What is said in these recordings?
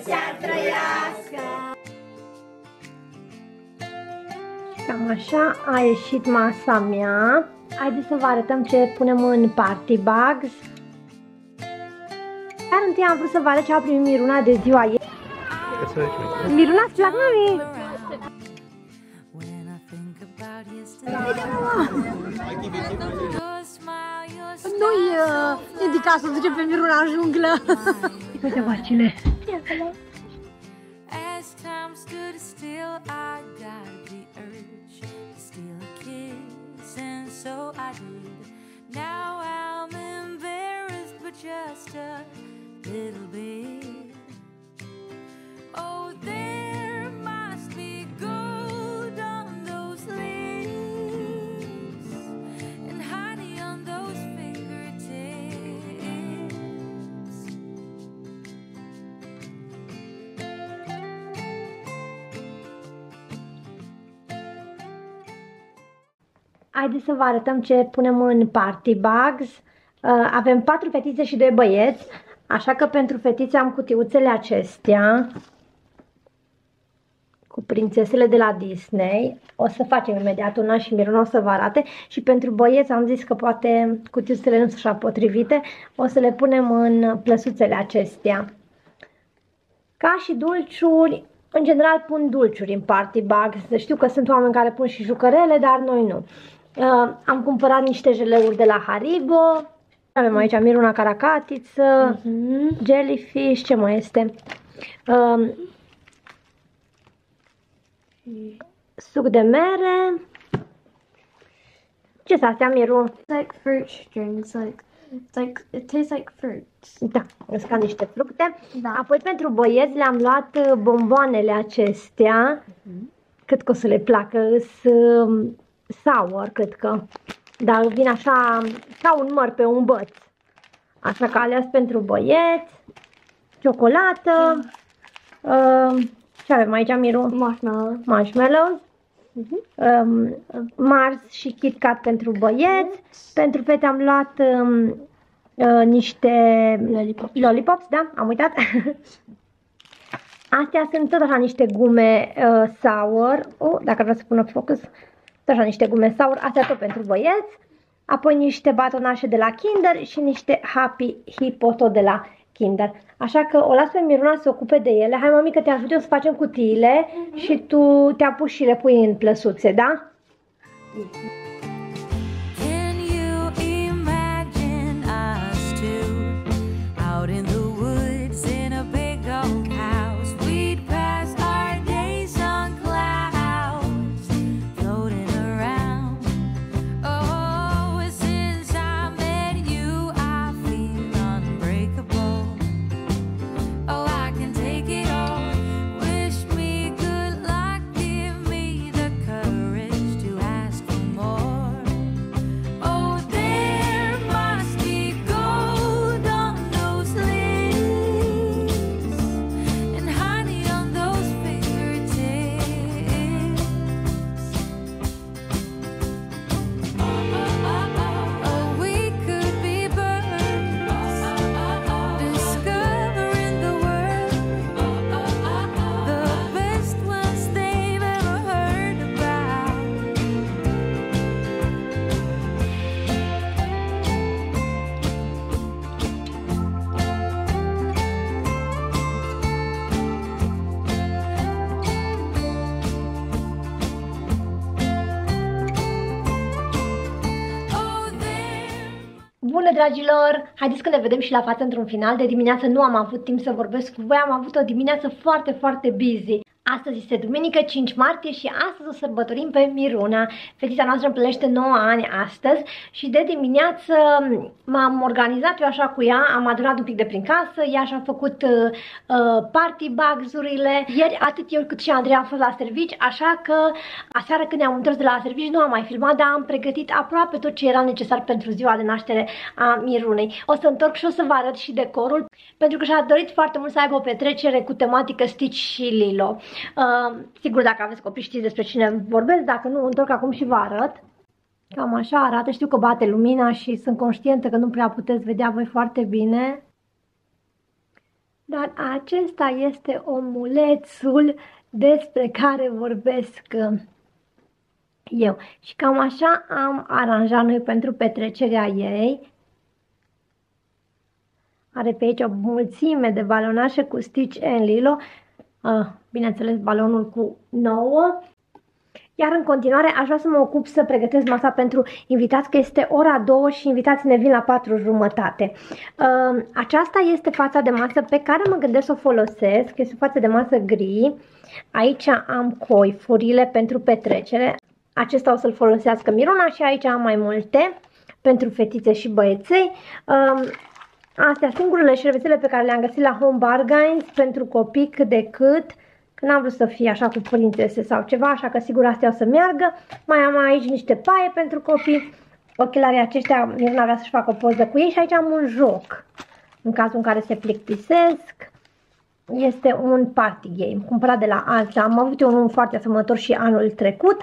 mulți ar trăiască! Cam așa a ieșit masa mea. Haideți să vă arătăm ce punem în party bags. Dar întâi am vrut să vă arăt ce a primit Miruna de ziua ei. Miruna, îți plac, mami? Nu-i uh, indica să ducem pe Miruna în junglă. Bacile. As still, I got the urge steal a kiss, and so I did. Now I'm embarrassed, but just a little bit. Oh, there Haideți să vă arătăm ce punem în party bags. Uh, avem patru fetițe și doi băieți, așa că pentru fetițe am cutiuțele acestea cu prințesele de la Disney. O să facem imediat una și Miruna o să vă arate. Și pentru băieți am zis că poate cutiuțele nu sunt așa potrivite. O să le punem în plăsuțele acestea. Ca și dulciuri, în general pun dulciuri în party bags. Știu că sunt oameni care pun și jucărele, dar noi nu. Uh, am cumpărat niște jeleuri de la Haribo. Avem aici Miruna Caracatiță, uh-huh. Jellyfish, ce mai este? Uh, suc de mere. Ce sunt astea, Miru? It's like fruit strings, like it's like it tastes like fruits. Da, sunt ca niște fructe. Da. Apoi pentru băieți le-am luat uh, bomboanele acestea. Cât că o să le placă, sunt sour, cred că. Dar vin așa, ca un măr pe un băț. Așa că ales pentru băieți. Ciocolată. Uh, ce avem aici, Miru? Marshmallow. marshmallows, um, Mars și Kit Kat pentru băieți. Pentru fete am luat um, uh, niște Lollipop. lollipops, da, am uitat. Astea sunt tot așa niște gume uh, sour. Oh, dacă vreau să pun focus. Tot așa niște gume sour. Astea tot pentru băieți. Apoi niște batonașe de la Kinder și niște Happy Hippo tot de la Kinder. Așa că o las pe Miruna să se ocupe de ele. Hai, mami, că te ajut eu să facem cutiile și tu te apuci și le pui în plăsuțe, da? Can dragilor! Haideți că ne vedem și la față într-un final. De dimineață nu am avut timp să vorbesc cu voi, am avut o dimineață foarte, foarte busy. Astăzi este duminică 5 martie și astăzi o sărbătorim pe Miruna. Fetița noastră împlinește 9 ani astăzi și de dimineață m-am organizat eu așa cu ea, am adunat un pic de prin casă, ea și-a făcut uh, uh, party bags-urile. Ieri atât eu cât și Andrei am fost la servici, așa că aseară când ne-am întors de la servici nu am mai filmat, dar am pregătit aproape tot ce era necesar pentru ziua de naștere a Mirunei. O să întorc și o să vă arăt și decorul, pentru că și-a dorit foarte mult să aibă o petrecere cu tematică Stitch și Lilo. Uh, sigur, dacă aveți copii știți despre cine vorbesc, dacă nu, întorc acum și vă arăt. Cam așa arată, știu că bate lumina și sunt conștientă că nu prea puteți vedea voi foarte bine. Dar acesta este omulețul despre care vorbesc uh, eu. Și cam așa am aranjat noi pentru petrecerea ei. Are pe aici o mulțime de balonașe cu Stitch and Lilo. Uh, bineînțeles, balonul cu 9. Iar în continuare aș vrea să mă ocup să pregătesc masa pentru invitați, că este ora 2 și invitații ne vin la 4 jumătate. Uh, aceasta este fața de masă pe care mă gândesc să o folosesc. Este o față de masă gri. Aici am coifurile pentru petrecere. Acesta o să-l folosească Miruna și aici am mai multe pentru fetițe și băieței. Um, astea singurele șervețele pe care le-am găsit la Home Bargains pentru copii cât de cât. Că n-am vrut să fie așa cu prințese sau ceva, așa că sigur astea o să meargă. Mai am aici niște paie pentru copii. Ochelarii aceștia, Miruna vrea să-și facă o poză cu ei și aici am un joc. În cazul în care se plictisesc. Este un party game, cumpărat de la alții. Am avut eu unul foarte asemănător și anul trecut.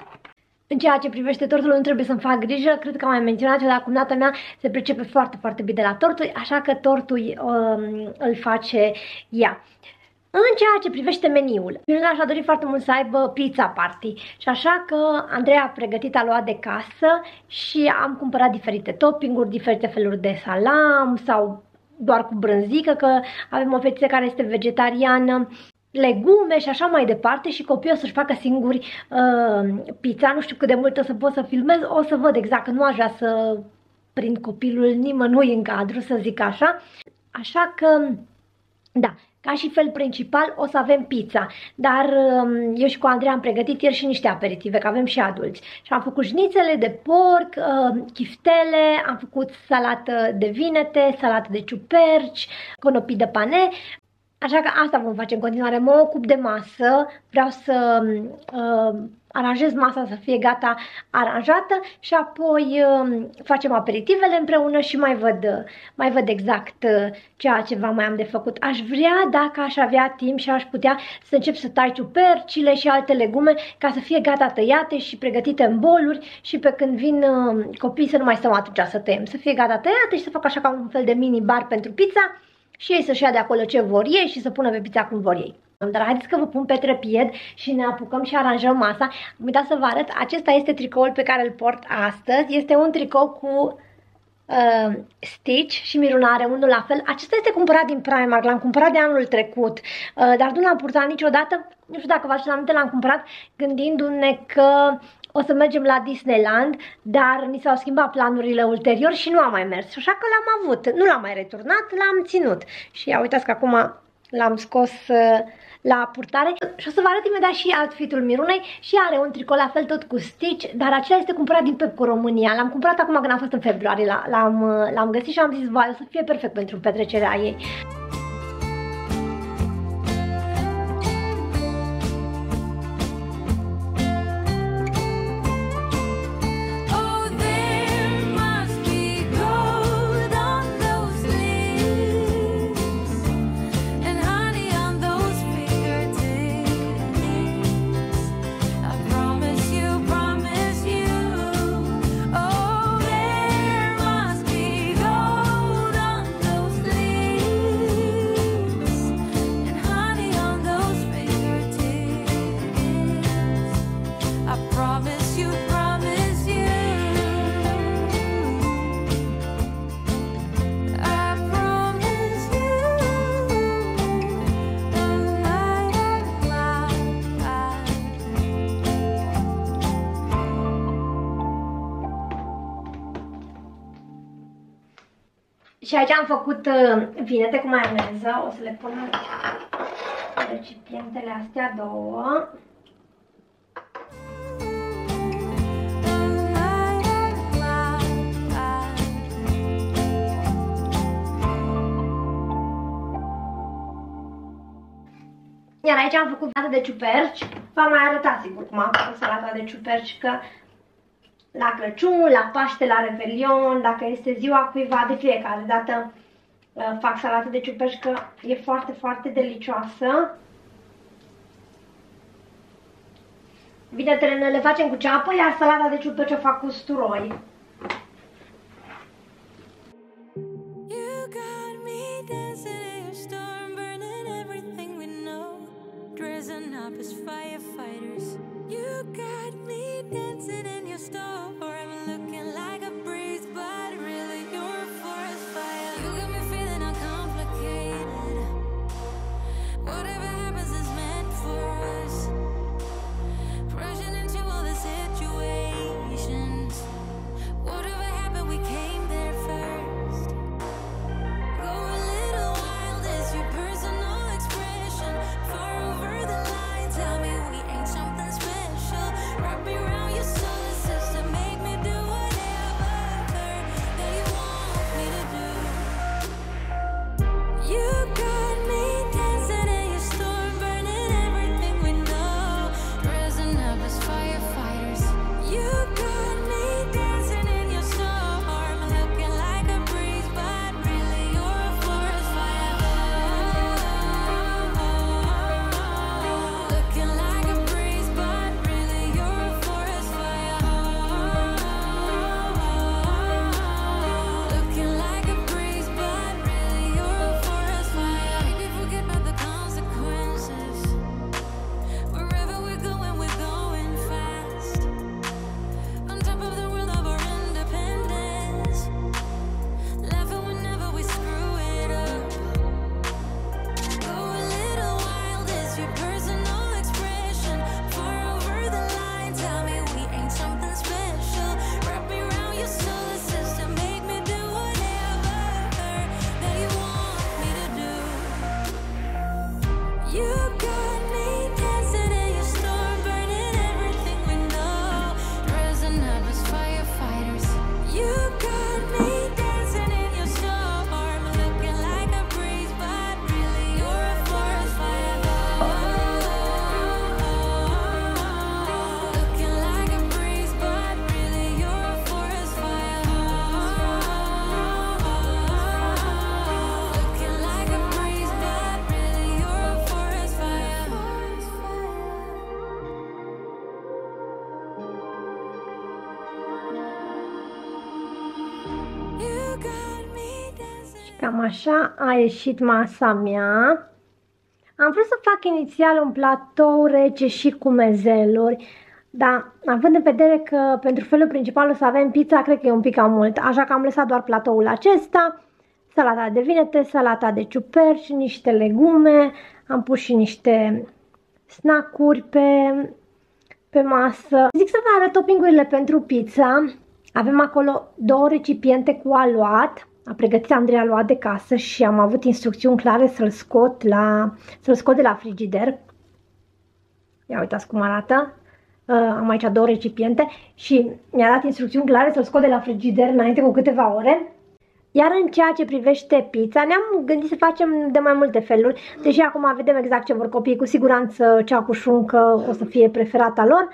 În ceea ce privește tortul, nu trebuie să-mi fac grijă, cred că am mai menționat eu, dar cumnata mea se pricepe foarte, foarte bine la torturi, așa că tortul um, îl face ea. În ceea ce privește meniul, Miruna și-a dorit foarte mult să aibă pizza party. Și așa că Andreea a pregătit a luat de casă și am cumpărat diferite toppinguri, diferite feluri de salam sau doar cu brânzică, că avem o fetiță care este vegetariană legume și așa mai departe și copiii o să-și facă singuri uh, pizza. Nu știu cât de mult o să pot să filmez, o să văd exact, că nu aș vrea să prind copilul nimănui în cadru, să zic așa. Așa că, da, ca și fel principal o să avem pizza, dar um, eu și cu Andrei am pregătit ieri și niște aperitive, că avem și adulți. Și am făcut șnițele de porc, uh, chiftele, am făcut salată de vinete, salată de ciuperci, conopii de pane. Așa că asta vom face în continuare. Mă ocup de masă, vreau să uh, aranjez masa să fie gata aranjată și apoi uh, facem aperitivele împreună și mai văd, mai văd exact uh, ceea ce va mai am de făcut. Aș vrea, dacă aș avea timp și aș putea să încep să tai ciupercile și alte legume ca să fie gata tăiate și pregătite în boluri și pe când vin uh, copiii să nu mai stăm atunci să tăiem, să fie gata tăiate și să fac așa ca un fel de mini bar pentru pizza și ei să-și ia de acolo ce vor ei și să pună pe pizza cum vor ei. Dar haideți că vă pun pe trepied și ne apucăm și aranjăm masa. Am uitat să vă arăt, acesta este tricoul pe care îl port astăzi. Este un tricou cu uh, Stitch și Miruna are unul la fel. Acesta este cumpărat din Primark, l-am cumpărat de anul trecut, uh, dar nu l-am purtat niciodată. Nu știu dacă vă aduceți aminte, l-am cumpărat gândindu-ne că o să mergem la Disneyland, dar ni s-au schimbat planurile ulterior și nu am mai mers. Așa că l-am avut, nu l-am mai returnat, l-am ținut. Și ia uitați că acum l-am scos uh, la purtare și o să vă arăt imediat și outfit-ul Mirunei și are un tricou la fel tot cu Stitch, dar acela este cumpărat din Pepco România. L-am cumpărat acum când am fost în februarie, l-am uh, găsit și am zis, vai, o să fie perfect pentru petrecerea ei. Aici am făcut uh, vinete cu maioneză, o să le pun în recipientele astea două. Iar aici am făcut salată de ciuperci. V-am mai arătat sigur cum am făcut salata de ciuperci, că la Crăciun, la Paște, la Revelion, dacă este ziua cuiva, de fiecare dată uh, fac salată de ciuperci, că e foarte, foarte delicioasă. Vinetele le facem cu ceapă, iar salata de ciuperci o fac cu usturoi. You got me dancing in a storm, burning up as firefighters. You got me dancing in You got me dancing. Cam așa a ieșit masa mea. Am vrut să fac inițial un platou rece și cu mezeluri, dar având în vedere că pentru felul principal o să avem pizza, cred că e un pic cam mult, așa că am lăsat doar platoul acesta, salata de vinete, salata de ciuperci, și niște legume, am pus și niște snack-uri pe, pe masă. Zic să vă arăt toppingurile pentru pizza. Avem acolo două recipiente cu aluat. A pregătit Andrei aluat de casă și am avut instrucțiuni clare să-l scot, la, să-l scot de la frigider. Ia uitați cum arată. Uh, am aici două recipiente și mi-a dat instrucțiuni clare să-l scot de la frigider înainte cu câteva ore. Iar în ceea ce privește pizza, ne-am gândit să facem de mai multe feluri, deși acum vedem exact ce vor copiii, cu siguranță cea cu șuncă o să fie preferata lor,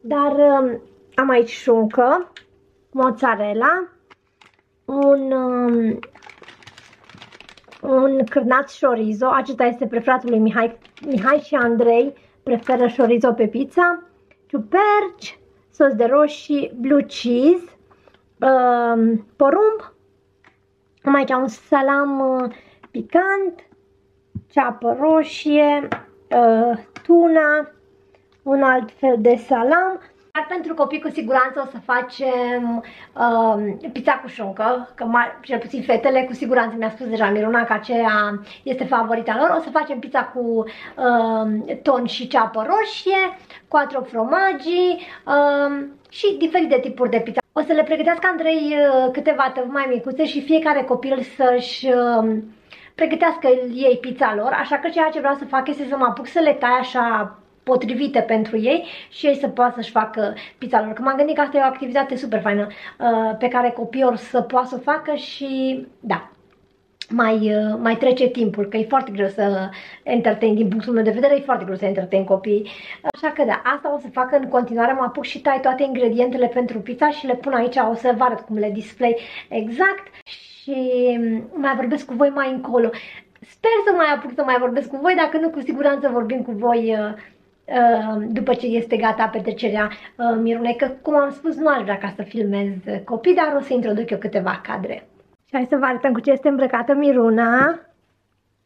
dar um, am aici șuncă, mozzarella, un, um, un cârnat chorizo, acesta este preferatul lui Mihai, Mihai și Andrei, preferă chorizo pe pizza, ciuperci, sos de roșii, blue cheese, um, porumb, am aici un salam uh, picant, ceapă roșie, uh, tuna, un alt fel de salam. Dar pentru copii cu siguranță o să facem uh, pizza cu șuncă, că mai, cel puțin fetele cu siguranță mi-a spus deja Miruna că aceea este favorita lor. O să facem pizza cu uh, ton și ceapă roșie, quattro formaggi uh, și diferite tipuri de pizza. O să le pregătească Andrei uh, câteva tăvi mai micuțe și fiecare copil să-și uh, pregătească ei pizza lor, așa că ceea ce vreau să fac este să mă apuc să le tai așa potrivite pentru ei și ei să poată să-și facă pizza lor. Că m-am gândit că asta e o activitate super faină uh, pe care copiii or să poată să o facă și da, mai, uh, mai trece timpul, că e foarte greu să entertain, din punctul meu de vedere, e foarte greu să entertain copiii. Așa că da, asta o să fac în continuare, mă apuc și tai toate ingredientele pentru pizza și le pun aici, o să vă arăt cum le display exact și mai vorbesc cu voi mai încolo. Sper să mai apuc să mai vorbesc cu voi, dacă nu, cu siguranță vorbim cu voi uh, uh, după ce este gata petrecerea uh, Mirunei, că cum am spus, nu aș vrea ca să filmez copii, dar o să introduc eu câteva cadre. Și hai să vă arătăm cu ce este îmbrăcată Miruna.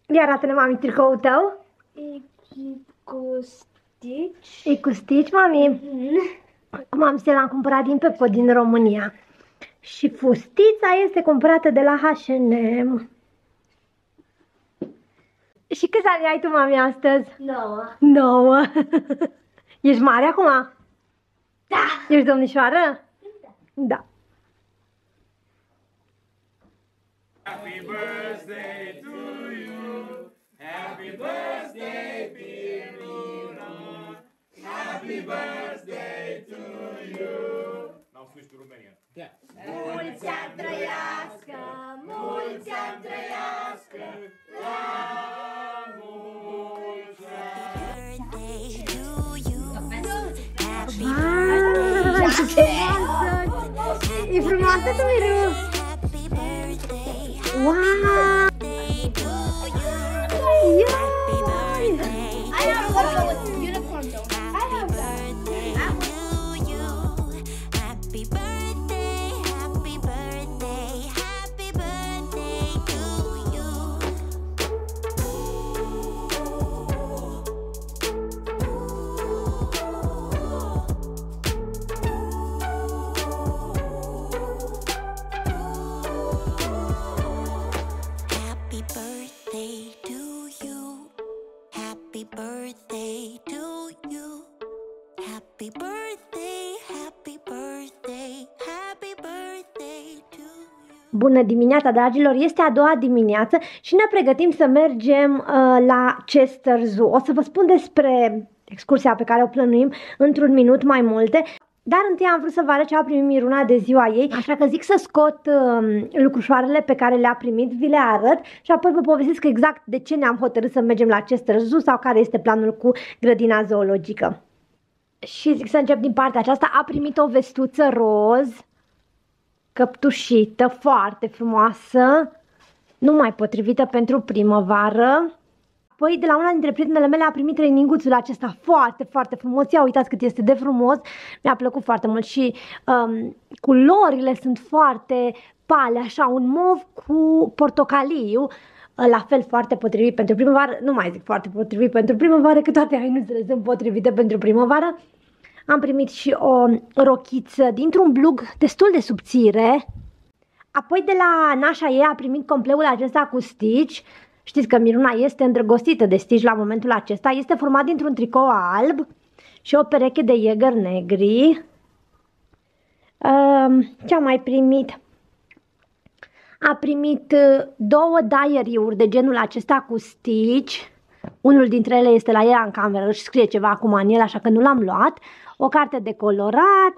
Ia arată-ne, mami, tricoul tău. Echip cu Stitch. E cu Stitch, mami? Cum am zis, l-am cumpărat din Pepo din România. Și fustița este cumpărată de la H&M. Și câți ani ai tu, mami, astăzi? Nouă. Nouă. Ești mare acum? Da. Ești domnișoară? Da. N-au spus tu România. Mulți ani trăiască, mulți ani trăiască. birthday to you. Happy Vai, ce frumoasă! E frumoasă tu, Miru! happy birthday, Wow! Bună dimineața, dragilor! Este a doua dimineață și ne pregătim să mergem uh, la Chester Zoo. O să vă spun despre excursia pe care o plănuim într-un minut mai multe. Dar întâi am vrut să vă arăt ce a primit Miruna de ziua ei, așa că zic să scot uh, lucrușoarele pe care le-a primit, vi le arăt și apoi vă povestesc exact de ce ne-am hotărât să mergem la Chester Zoo sau care este planul cu grădina zoologică. Și zic să încep din partea aceasta, a primit o vestuță roz, căptușită, foarte frumoasă, numai potrivită pentru primăvară. Apoi de la una dintre prietenele mele a primit traininguțul acesta foarte, foarte frumos. Ia uitați cât este de frumos. Mi-a plăcut foarte mult și um, culorile sunt foarte pale, așa, un mov cu portocaliu. La fel foarte potrivit pentru primăvară, nu mai zic foarte potrivit pentru primăvară, că toate hainuțele sunt potrivite pentru primăvară. Am primit și o rochiță dintr-un blug destul de subțire. Apoi de la nașa ei a primit compleul acesta cu Stitch. Știți că Miruna este îndrăgostită de Stitch la momentul acesta. Este format dintr-un tricou alb și o pereche de Jäger negri. Um, ce am mai primit? A primit uh, două diary-uri de genul acesta cu Stitch. Unul dintre ele este la ea în cameră, își scrie ceva acum în el, așa că nu l-am luat. O carte de colorat,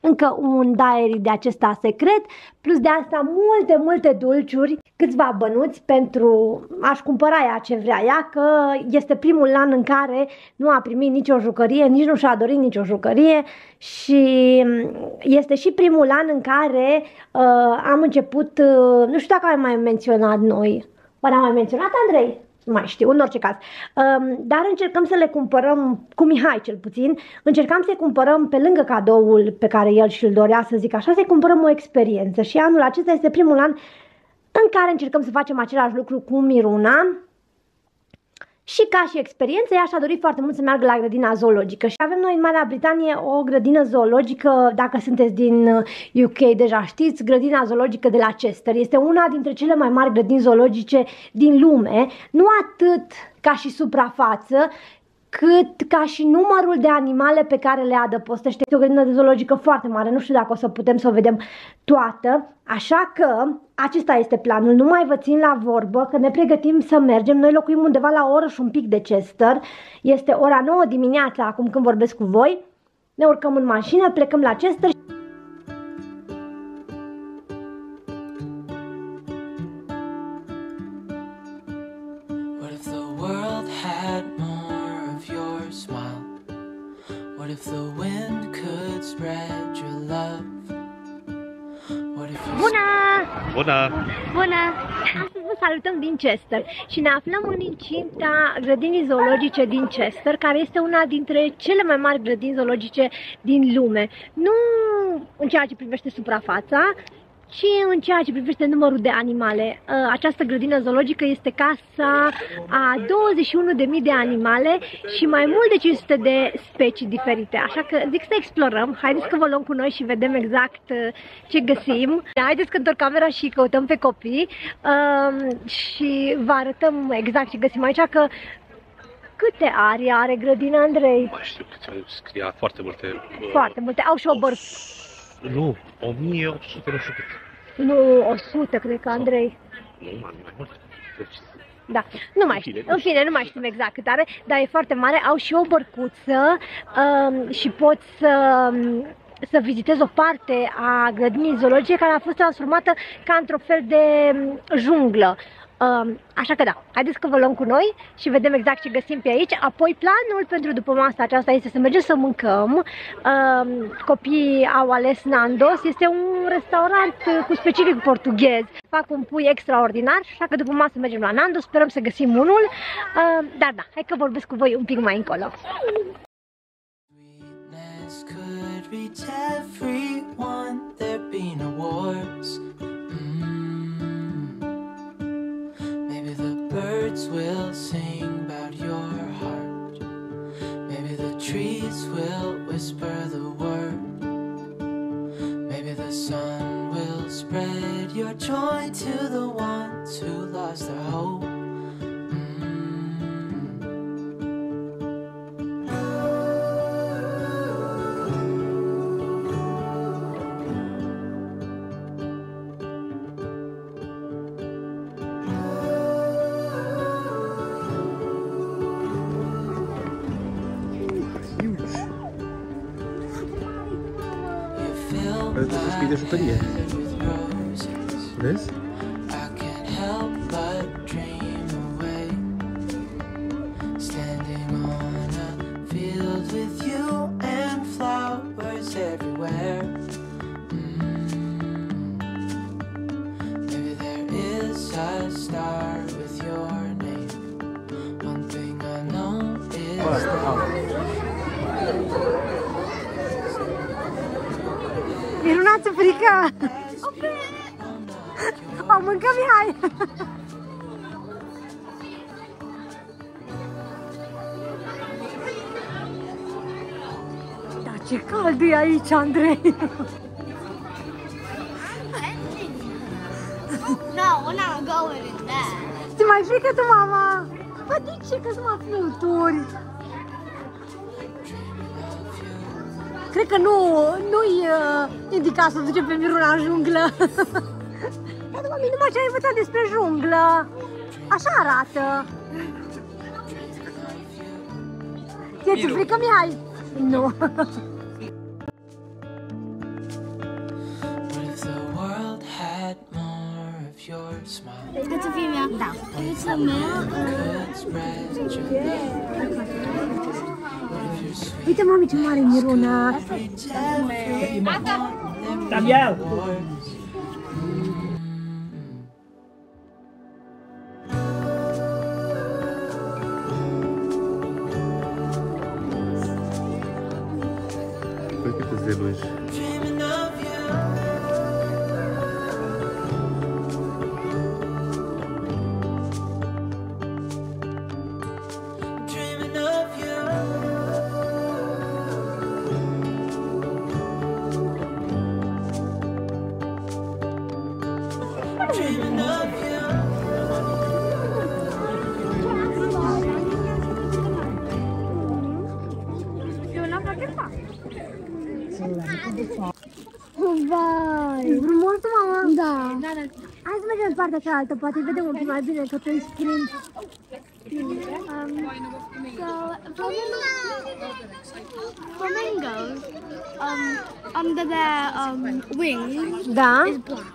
încă un diary de acesta secret, plus de asta multe, multe dulciuri, câțiva bănuți pentru aș cumpăra ea ce vrea ea, că este primul an în care nu a primit nicio jucărie, nici nu și-a dorit nicio jucărie și este și primul an în care uh, am început, uh, nu știu dacă am mai menționat noi, oare am mai menționat Andrei? Nu mai știu, în orice caz. Um, dar încercăm să le cumpărăm, cu Mihai cel puțin, încercam să cumpărăm pe lângă cadoul pe care el și-l dorea, să zic așa, să cumpărăm o experiență. Și anul acesta este primul an în care încercăm să facem același lucru cu Miruna. Și ca și experiență, ea și-a dorit foarte mult să meargă la grădina zoologică. Și avem noi în Marea Britanie o grădină zoologică, dacă sunteți din UK deja știți, grădina zoologică de la Chester. Este una dintre cele mai mari grădini zoologice din lume, nu atât ca și suprafață, cât ca și numărul de animale pe care le adăpostește. Este o grădină de zoologică foarte mare, nu știu dacă o să putem să o vedem toată, așa că acesta este planul. Nu mai vă țin la vorbă că ne pregătim să mergem. Noi locuim undeva la o orăș și un pic de Chester. Este ora 9 dimineața acum când vorbesc cu voi. Ne urcăm în mașină, plecăm la Chester What Bună! Bună! Astăzi vă salutăm din Chester și ne aflăm în incinta grădinii zoologice din Chester, care este una dintre cele mai mari grădini zoologice din lume. Nu în ceea ce privește suprafața, Și în ceea ce privește numărul de animale, uh, această grădină zoologică este casa a 21.000 de animale și mai mult de 500 de specii diferite. Așa că zic să explorăm, haideți că vă luăm cu noi și vedem exact uh, ce găsim. Haideți că întorc camera și căutăm pe copii um, și vă arătăm exact ce găsim aici, că câte arii are grădina Andrei? mai știu câte scria foarte multe. uh, Foarte multe. Au și o băr... Nu, 1800 nu știu cât. Nu, 100 cred că Andrei. Nu, mai, mai mult. Deci, Da, nu mai În știu. fine, În fine, nu mai știm exact cât are, dar e foarte mare. Au și o bărcuță um, și poți să um, să vizitezi o parte a grădinii zoologice care a fost transformată ca într-o fel de um, junglă. Um, așa că da, haideți că vă luăm cu noi și vedem exact ce găsim pe aici. Apoi planul pentru după masa aceasta este să mergem să mâncăm. Um, copiii au ales Nandos, este un restaurant uh, cu specific portughez. Fac un pui extraordinar, așa că după masă mergem la Nandos, sperăm să găsim unul. Um, dar da, hai că vorbesc cu voi un pic mai încolo. Sweetness could reach everyone. There'd be no wars. Birds will sing about your heart. Maybe the trees will whisper the word. Maybe the sun will spread your joy to the ones who lost their hope. De jucărie. head Minunați frică! Au mâncat Mihai! Da, ce cald e aici, Andrei! No, we're not going in there. Ți mai frică tu, mama? Bă, de ce? Că sunt fluturi. Cred că nu, nu-i uh, indicat să duce pe Miruna în junglă. Dar, mami, numai ce ai învățat despre junglă. Așa arată. Ție ți frică, Mihai? Nu. what if the world had more of your Vite, mami, tu mari, mi runa. Daniel. Hai să mergem în partea cealaltă, poate vedem un pic mai bine că tu ești sprint. So flamingos, um, under their um wings Da? is black.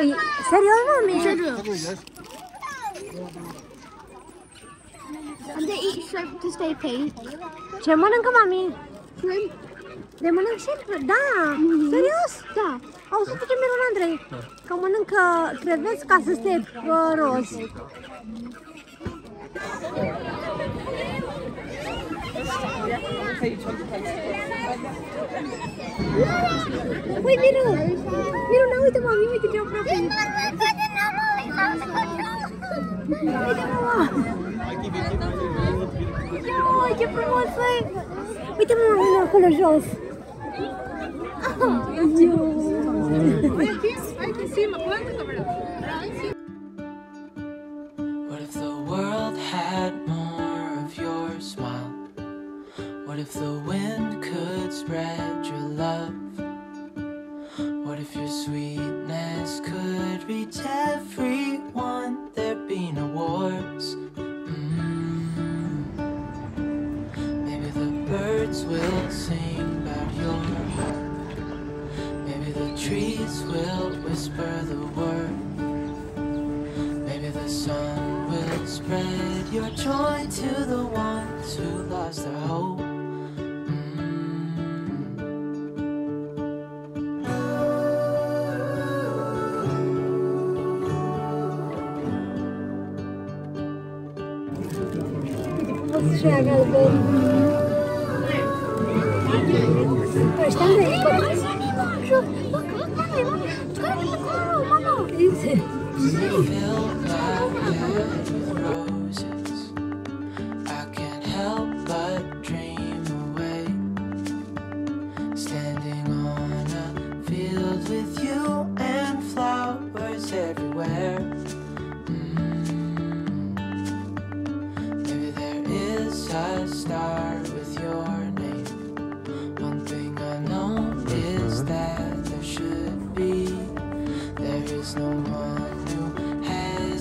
E, serios, mami? Serious. And they eat shrimp to stay pink. Ce mănâncă, mami? Shrimp? De mănânc și Da, serios? Da. Au să ce Miruna Andrei, că mănâncă creveți ca să stea uh, roz. Ui, Miru! Miru, na, uite, mami, uite ce aproape e. Uite, mama! Ia, ce frumos e! Uite, mama, acolo jos! What if the world had more of your smile? What if the wind could spread your love? What if your sweetness could reach everyone? There'd be no wars. Mm. Maybe the birds will sing the trees will whisper the word. Maybe the sun will spread your joy to the ones who lost their hope. Frumos și aia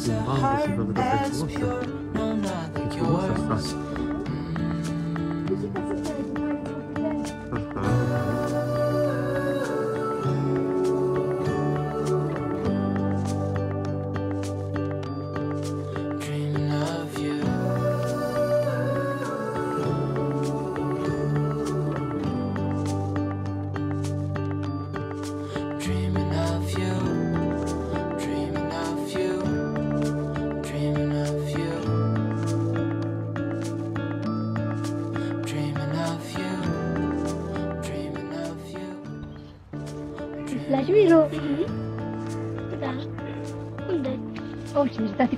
It's a heart as pure, no, not like yours.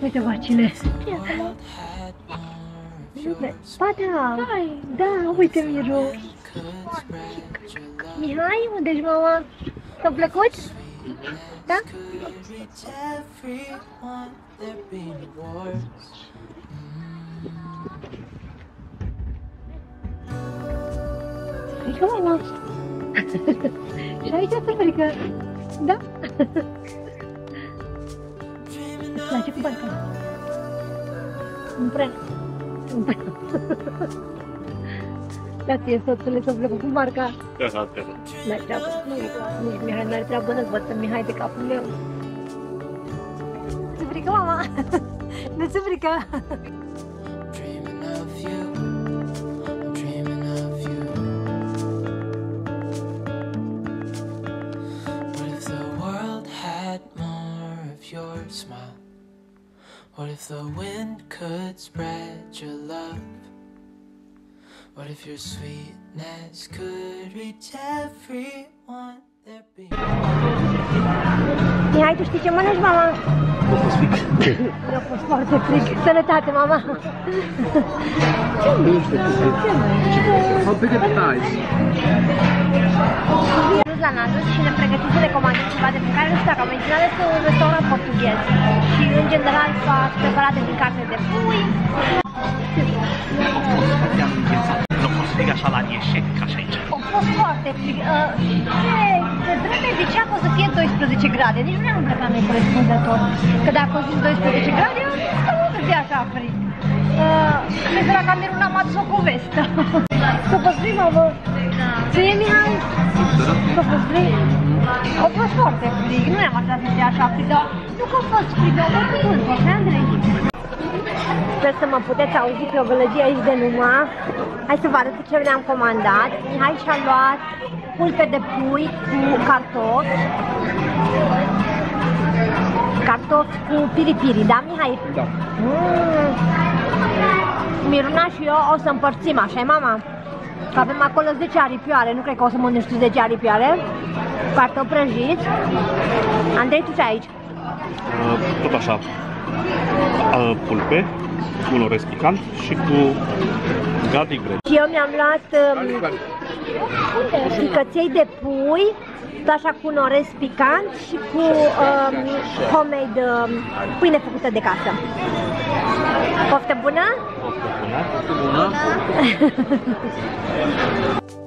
Uite vacile. The world had more of your Ba da, da, uite Miru. could spread your love. Mihai, unde ești mama? S-a plăcut? Da? Could reach everyone, there'd be no wars. Frică, mama? și aici ți frică? Da? Dreaming Îți place cu barca? Nu prea. Nu prea. Da, ție soțule s-a plăcut cu barca. Da, da, da. N-ai treabă. Nu, nici Mihai n-are treabă, nu văd să Mihai de capul meu. Ți frică, mama? Nu ți frică? What if the wind could spread your love? What if your sweetness could reach everyone? There'd be Mihai, tu știi ce mănânci, mama? Mi-a fost foarte frig. Sănătate, mama! Ce mănânci? Ce mănânci? How big are the thighs? dus la Nandos și ne pregătim să recomandăm ceva de mâncare. Nu știu dacă am menționat, este un restaurant portughez și în general fac preparate din carne de pui. Nu poți să așa la ieșit, ca și aici. A fost foarte frig. Uh, de, de vreme zicea că o să fie 12 grade, nici nu ne-am plecat noi corespunzător. Că dacă o zis 12 grade, eu zic că nu o să fie așa frig. Uh, cred că la camerun am adus o poveste. S-a fost frig, mamă? Ție, Mihai? S-a fost frig? A fost foarte frig, nu am așa să fie așa frig, dar nu că a fost frig, dar a fost vânt, așa, Andrei? Sper să mă puteți auzi pe o gălăgie aici de numai. Hai să vă arăt ce le-am comandat. Mihai și-a luat pulpe de pui cu cartofi. Cartofi cu piripiri, da, Mihai? Da. Mm. Miruna și eu o să împărțim, așa mama? Că avem acolo 10 aripioare, nu cred că o să mănânci tu 10 aripioare. Cartofi prăjiți. Andrei, tu ce ai aici? Uh, Tot așa. Uh, Pulpe, cu un orez picant și cu garlic bread. Și eu mi-am luat um, picăței de pui, tot așa cu un orez picant și cu um, homemade um, pâine făcută de casă. Poftă bună? Poftă bună!